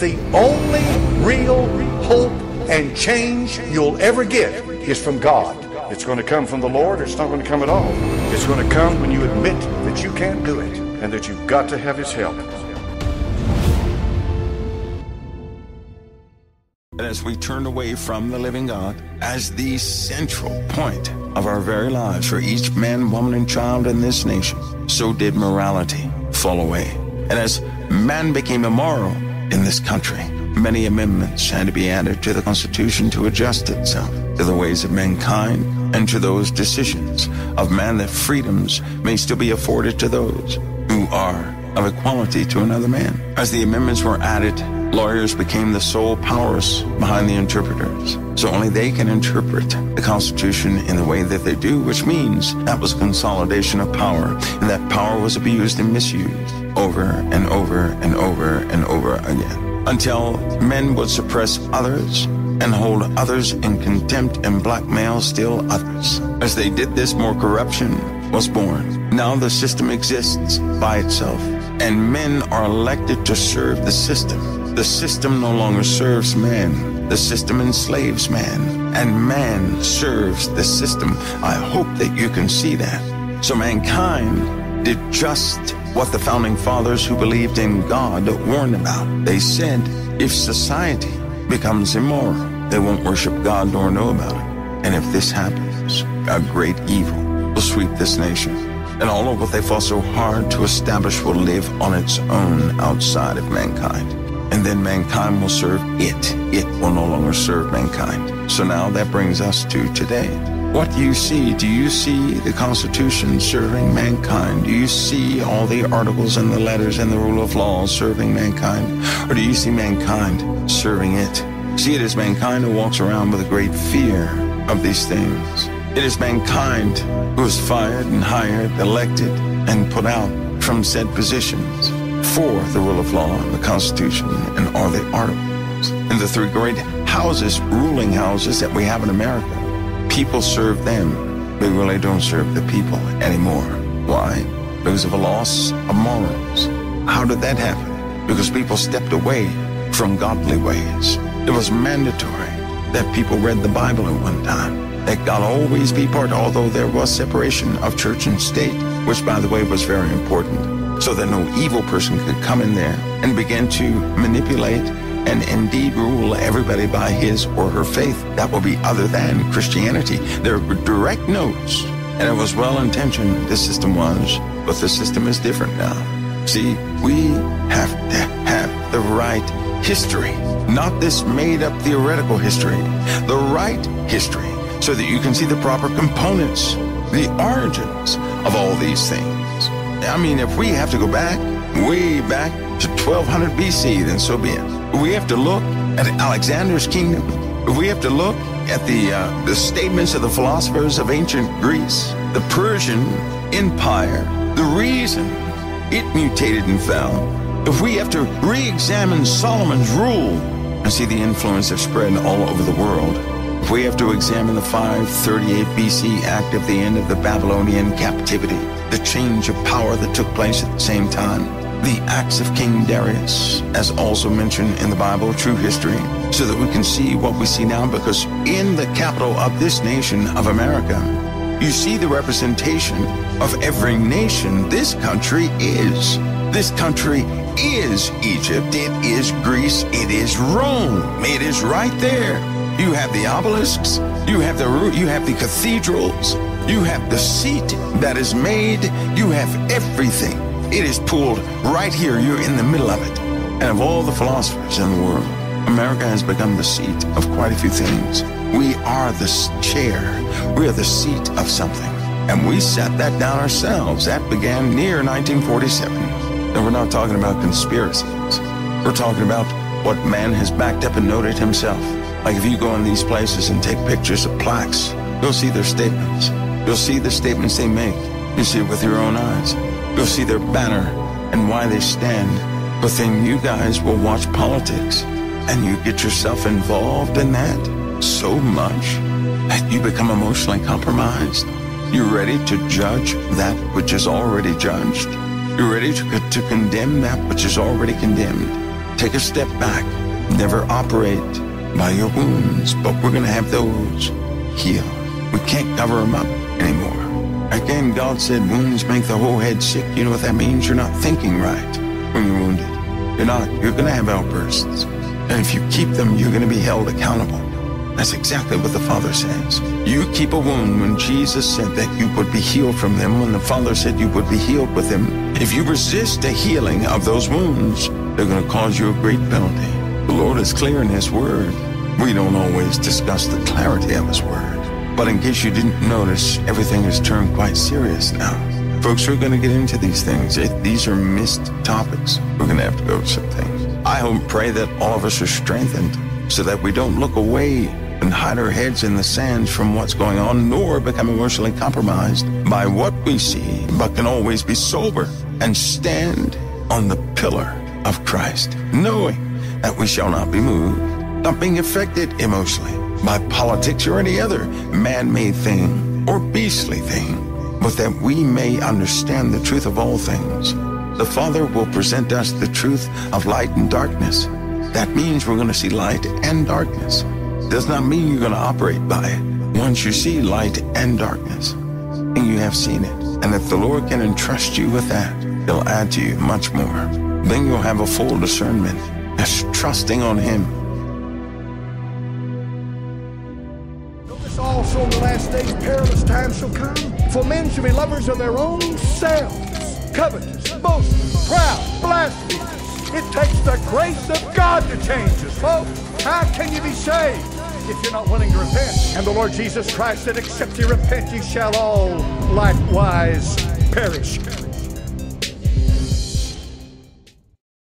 The only real hope and change you'll ever get is from God. It's going to come from the Lord, or it's not going to come at all. It's going to come when you admit that you can't do it and that you've got to have His help. And as we turn away from the living God as the central point of our very lives for each man, woman, and child in this nation, so did morality fall away. And as man became immoral, in this country. Many amendments had to be added to the Constitution to adjust itself to the ways of mankind and to those decisions of man that freedoms may still be afforded to those who are of equality to another man. As the amendments were added, lawyers became the sole powers behind the interpreters. So only they can interpret the Constitution in the way that they do, which means that was consolidation of power, and that power was abused and misused over and over and over and over again until men would suppress others and hold others in contempt and blackmail still others. As they did this, more corruption was born. Now the system exists by itself, and men are elected to serve the system. The system no longer serves man. The system enslaves man, and man serves the system. I hope that you can see that. So mankind did just what the founding fathers who believed in God warned about. They said, if society becomes immoral, they won't worship God nor know about it. And if this happens, a great evil will sweep this nation. And all of what they fought so hard to establish will live on its own outside of mankind. And then mankind will serve it. It will no longer serve mankind. So now that brings us to today. What do you see? Do you see the Constitution serving mankind? Do you see all the articles and the letters and the rule of law serving mankind? Or do you see mankind serving it? See it as mankind who walks around with a great fear of these things. It is mankind who is fired and hired, elected, and put out from said positions for the rule of law and the Constitution and all the articles. And the three great houses, ruling houses that we have in America people serve them. They really don't serve the people anymore. Why? Because of a loss of morals. How did that happen? Because people stepped away from godly ways. It was mandatory that people read the Bible at one time. That God always be part, although there was separation of church and state, which by the way was very important, so that no evil person could come in there and begin to manipulate and indeed rule everybody by his or her faith that will be other than Christianity. There were direct notes, and it was well intentioned, the system was, but the system is different now. See, we have to have the right history, not this made up theoretical history, the right history, so that you can see the proper components, the origins of all these things. I mean, if we have to go back, way back to 1200 BC, then so be it. We have to look at Alexander's kingdom, we have to look at the, uh, the statements of the philosophers of ancient Greece, the Persian Empire, the reason it mutated and fell, if we have to re examine Solomon's rule and see the influence that spread all over the world, if we have to examine the 538 BC act of the end of the Babylonian captivity, the change of power that took place at the same time, the acts of King Darius, as also mentioned in the Bible, true history, so that we can see what we see now. Because in the capital of this nation of America, you see the representation of every nation this country is. This country is Egypt, it is Greece, it is Rome. It is right there. You have the obelisks, you have the you have the cathedrals, you have the seat that is made, you have everything it is pooled right here. You're in the middle of it. And of all the philosophers in the world, America has become the seat of quite a few things. We are the chair. We are the seat of something. And we sat that down ourselves. That began near 1947. And we're not talking about conspiracies. We're talking about what man has backed up and noted himself. Like if you go in these places and take pictures of plaques, you'll see their statements. You'll see the statements they make. You see it with your own eyes. You'll see their banner and why they stand. But then you guys will watch politics and you get yourself involved in that so much that you become emotionally compromised. You're ready to judge that which is already judged. You're ready to, to condemn that which is already condemned. take a step back, never operate by your wounds, but we're going to have those healed. We can't cover them up anymore. Again, God said wounds make the whole head sick. You know what that means? You're not thinking right when you're wounded. You're not. You're going to have outbursts. And if you keep them, you're going to be held accountable. That's exactly what the Father says. You keep a wound when Jesus said that you would be healed from them, when the Father said you would be healed with them. If you resist the healing of those wounds, they're going to cause you a great penalty. The Lord is clear in His Word. We don't always discuss the clarity of His Word. But in case you didn't notice, everything has turned quite serious now. Folks, we're going to get into these things. If These are missed topics. We're going to have to go over some things. I hope pray that all of us are strengthened so that we don't look away and hide our heads in the sands from what's going on, nor become emotionally compromised by what we see, but can always be sober and stand on the pillar of Christ, knowing that we shall not be moved, not being affected emotionally by politics or any other man made thing or beastly thing, but that we may understand the truth of all things. The Father will present us the truth of light and darkness. That means we're going to see light and darkness. Does not mean you're going to operate by it. Once you see light and darkness, and you have seen it, and if the Lord can entrust you with that, He'll add to you much more. Then you'll have a full discernment as trusting on Him also in the last days perilous times shall come. For men shall be lovers of their own selves, covetous, boastful, proud, blasphemous. It takes the grace of God to change us, folks. How can you be saved if you're not willing to repent? And the Lord Jesus Christ said, Except you repent, ye shall all likewise perish.